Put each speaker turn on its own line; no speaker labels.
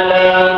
على